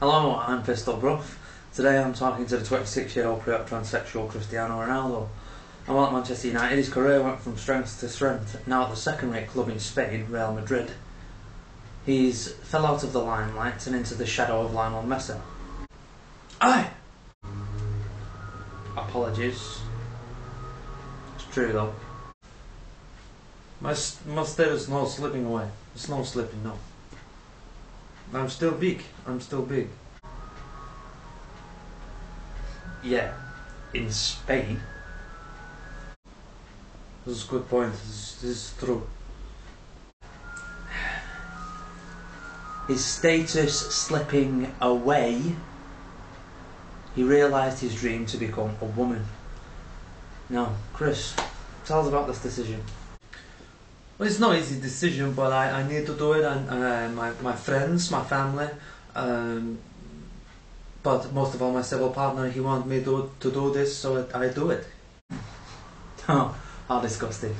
Hello, I'm Pistol Brough. Today I'm talking to the 26 year old pre-op transsexual Cristiano Ronaldo. And while at Manchester United, his career went from strength to strength. Now at the second rate club in Spain, Real Madrid, he's fell out of the limelight and into the shadow of Lionel Messi. Aye! Apologies. It's true though. My, my is not slipping away. It's not slipping, no. I'm still big. I'm still big. Yeah, in Spain. This is a good point. This, this is true. His status slipping away, he realised his dream to become a woman. Now, Chris, tell us about this decision. Well, it's not easy decision, but I, I need to do it, and uh, my, my friends, my family, um, but most of all my civil partner, he want me to, to do this, so it, I do it. Oh, how disgusting.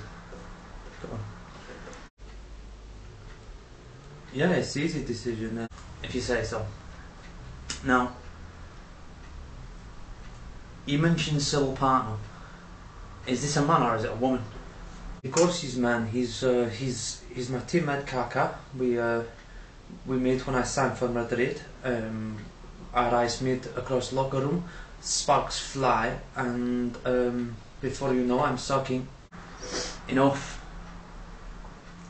Yeah, it's easy decision, uh, if you say so. Now, you mentioned civil partner. Is this a man or is it a woman? Of course he's man. He's uh, he's he's my teammate Kaka. We uh, we meet when I signed for Madrid. Um, our eyes meet across locker room. Sparks fly, and um, before you know, I'm sucking. Enough.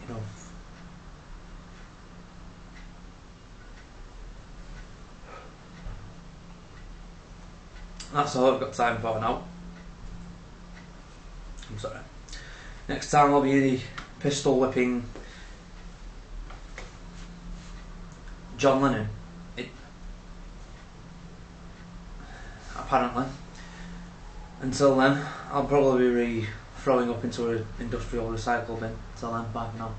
Enough. That's all I've got time for now. I'm sorry. Next time I'll be any pistol whipping John Lennon. It, apparently. Until then, I'll probably be throwing up into an industrial recycle bin. Until then, bye for now.